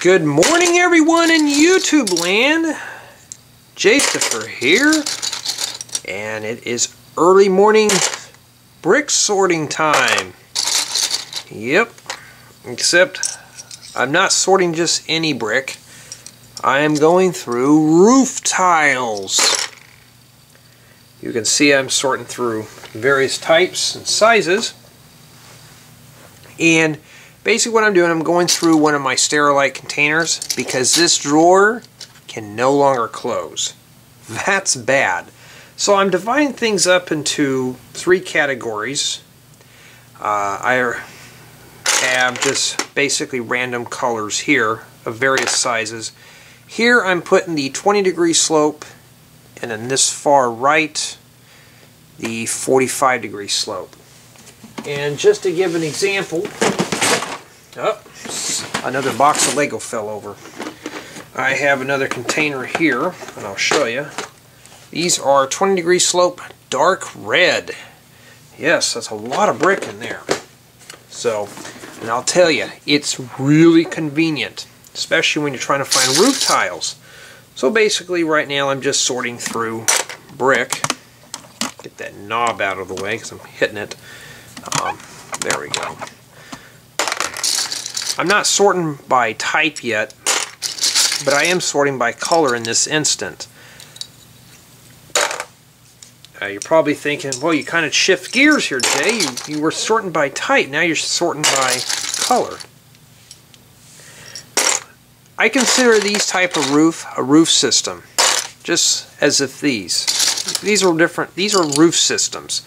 Good morning everyone in YouTube land. Jaystepher here. And it is early morning brick sorting time. Yep. Except I'm not sorting just any brick. I am going through roof tiles. You can see I'm sorting through various types and sizes. And basically what I'm doing, I'm going through one of my Sterilite containers because this drawer can no longer close. That's bad. So I'm dividing things up into three categories. Uh, I have just basically random colors here of various sizes. Here I'm putting the 20 degree slope and then this far right the 45 degree slope. And just to give an example, Oh, another box of Lego fell over. I have another container here, and I'll show you. These are 20 degree slope dark red. Yes, that's a lot of brick in there. So, and I'll tell you, it's really convenient, especially when you're trying to find roof tiles. So basically right now I'm just sorting through brick. Get that knob out of the way because I'm hitting it. Um, there we go. I'm not sorting by type yet, but I am sorting by color in this instant. Uh, you're probably thinking, well, you kind of shift gears here, Jay. You, you were sorting by type, now you're sorting by color. I consider these type of roof a roof system, just as if these. These are different, these are roof systems.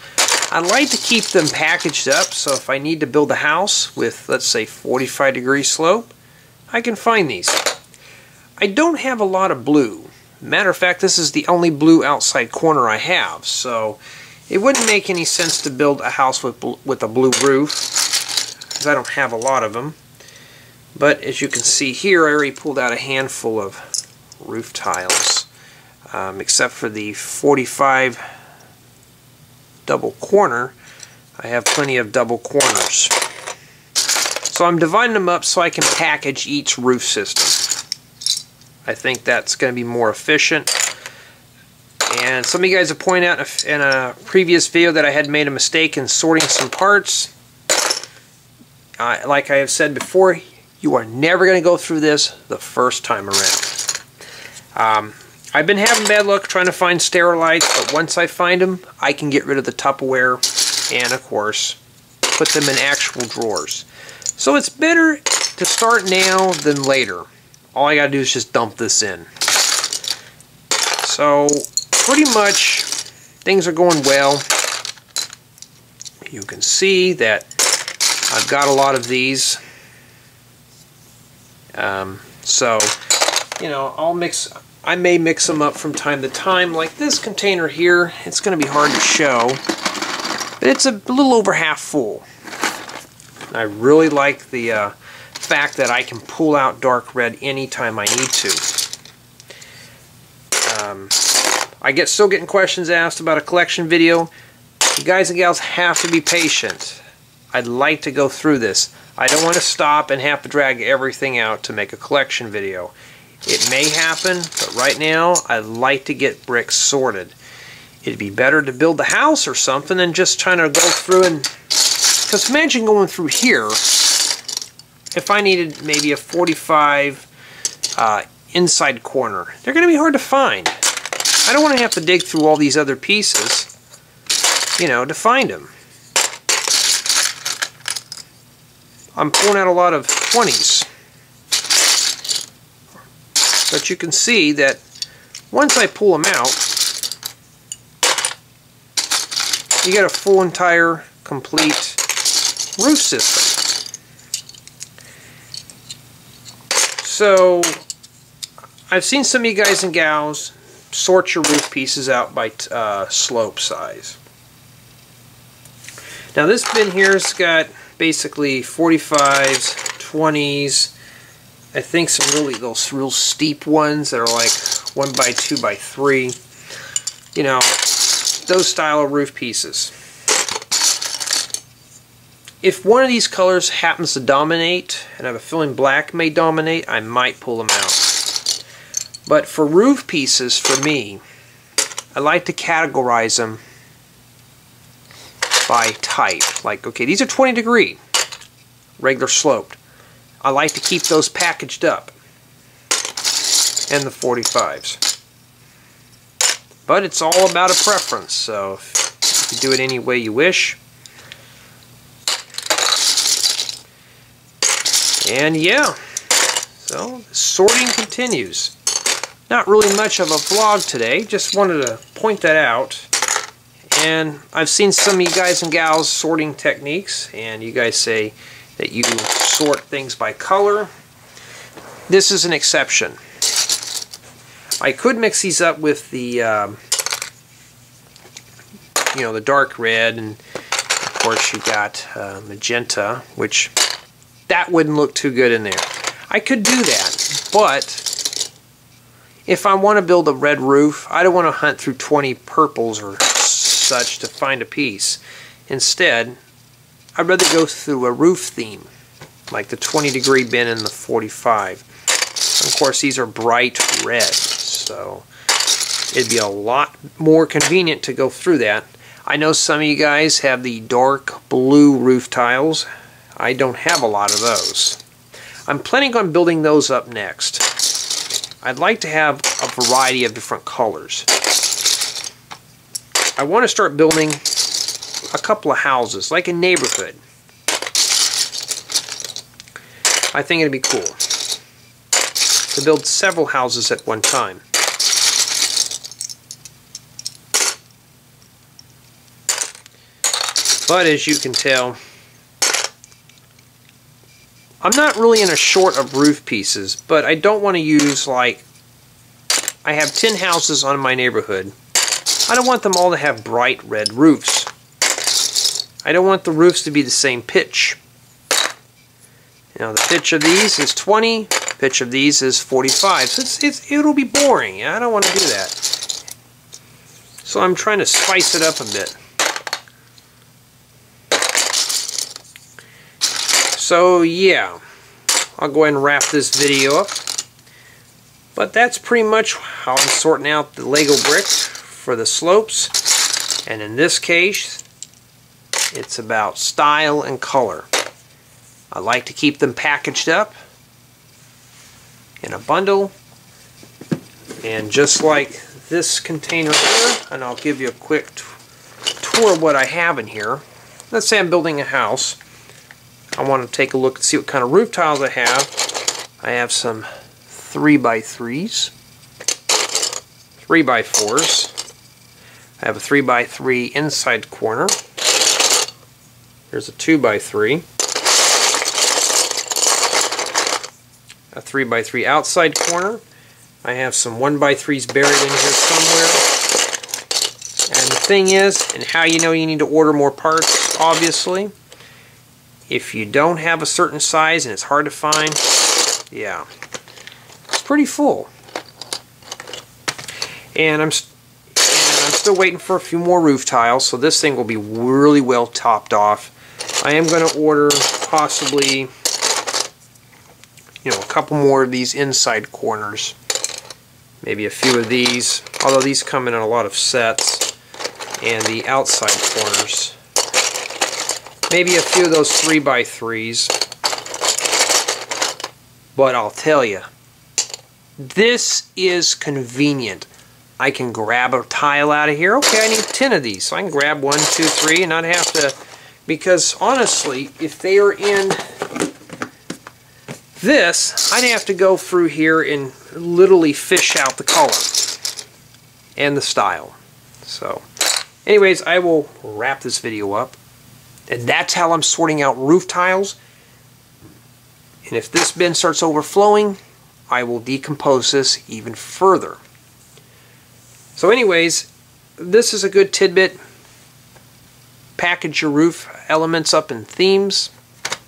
I like to keep them packaged up so if I need to build a house with let's say 45 degree slope I can find these. I don't have a lot of blue. Matter of fact this is the only blue outside corner I have so it wouldn't make any sense to build a house with, with a blue roof because I don't have a lot of them. But as you can see here I already pulled out a handful of roof tiles um, except for the 45 double corner, I have plenty of double corners. So I'm dividing them up so I can package each roof system. I think that's going to be more efficient. And some of you guys have pointed out in a previous video that I had made a mistake in sorting some parts. Uh, like I have said before, you are never going to go through this the first time around. Um, I've been having bad luck trying to find Sterilites, but once I find them, I can get rid of the Tupperware and, of course, put them in actual drawers. So it's better to start now than later. All I gotta do is just dump this in. So, pretty much, things are going well. You can see that I've got a lot of these. Um, so, you know, I'll mix I may mix them up from time to time. Like this container here, it's going to be hard to show, but it's a little over half full. I really like the uh, fact that I can pull out dark red anytime I need to. Um, I get still getting questions asked about a collection video. You guys and gals have to be patient. I'd like to go through this. I don't want to stop and have to drag everything out to make a collection video. It may happen, but right now I'd like to get bricks sorted. It'd be better to build the house or something than just trying to go through and... Because imagine going through here, if I needed maybe a 45 uh, inside corner, they're going to be hard to find. I don't want to have to dig through all these other pieces, you know, to find them. I'm pulling out a lot of 20s. But you can see that once I pull them out, you get a full entire complete roof system. So I've seen some of you guys and gals sort your roof pieces out by uh, slope size. Now this bin here's got basically 45s, 20s, I think some really those real steep ones that are like one by two by three. You know, those style of roof pieces. if one of these colors happens to dominate, and I have a feeling black may dominate, I might pull them out. But for roof pieces, for me, I like to categorize them by type. Like, okay, these are 20 degree, regular sloped. I like to keep those packaged up. And the 45s. But it's all about a preference, so you do it any way you wish. And yeah, so sorting continues. Not really much of a vlog today, just wanted to point that out. And I've seen some of you guys and gals sorting techniques, and you guys say that you sort things by color. This is an exception. I could mix these up with the, um, you know, the dark red, and of course you got uh, magenta, which that wouldn't look too good in there. I could do that, but if I want to build a red roof, I don't want to hunt through 20 purples or such to find a piece. Instead, I'd rather go through a roof theme, like the 20 degree bin and the 45. of course, these are bright red, so it'd be a lot more convenient to go through that. I know some of you guys have the dark blue roof tiles. I don't have a lot of those. I'm planning on building those up next. I'd like to have a variety of different colors. I want to start building a couple of houses, like a neighborhood. I think it'd be cool to build several houses at one time. But as you can tell, I'm not really in a short of roof pieces, but I don't want to use like, I have 10 houses on my neighborhood. I don't want them all to have bright red roofs. I don't want the roofs to be the same pitch. Now the pitch of these is 20, pitch of these is 45. So it's, it's, it'll be boring. I don't want to do that. So I'm trying to spice it up a bit. So yeah, I'll go ahead and wrap this video up. But that's pretty much how I'm sorting out the Lego brick for the slopes. And in this case, it's about style and color. I like to keep them packaged up in a bundle. And just like this container here, and I'll give you a quick tour of what I have in here. Let's say I'm building a house. I want to take a look and see what kind of roof tiles I have. I have some 3x3s, 3x4s. I have a 3x3 inside corner. Here's a 2x3. A 3x3 outside corner. I have some 1x3s buried in here somewhere. And the thing is, and how you know you need to order more parts, obviously, if you don't have a certain size and it's hard to find, yeah, it's pretty full. And I'm, and I'm still waiting for a few more roof tiles, so this thing will be really well topped off. I am going to order possibly, you know, a couple more of these inside corners. Maybe a few of these, although these come in a lot of sets. And the outside corners. Maybe a few of those 3x3s. But I'll tell you, this is convenient. I can grab a tile out of here. Okay, I need 10 of these. So I can grab one, two, three, and not have to... Because honestly, if they are in this, I'd have to go through here and literally fish out the color and the style. So, anyways, I will wrap this video up. And that's how I'm sorting out roof tiles. And if this bin starts overflowing, I will decompose this even further. So anyways, this is a good tidbit. Package your roof elements up in themes.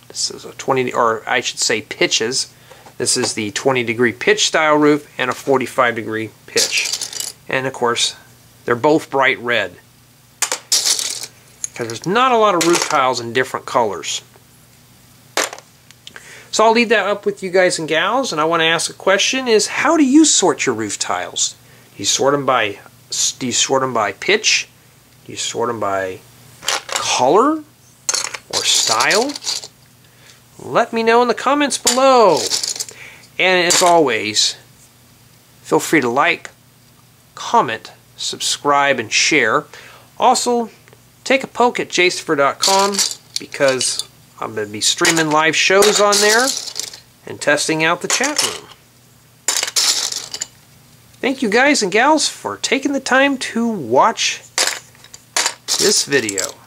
This is a 20, or I should say pitches. This is the 20 degree pitch style roof and a 45 degree pitch. And of course, they're both bright red. Because there's not a lot of roof tiles in different colors. So I'll leave that up with you guys and gals, and I want to ask a question is how do you sort your roof tiles? Do you sort them by do you sort them by pitch? Do you sort them by color or style? Let me know in the comments below. And as always, feel free to like, comment, subscribe, and share. Also, take a poke at jaystepher.com because I'm going to be streaming live shows on there and testing out the chat room. Thank you guys and gals for taking the time to watch this video.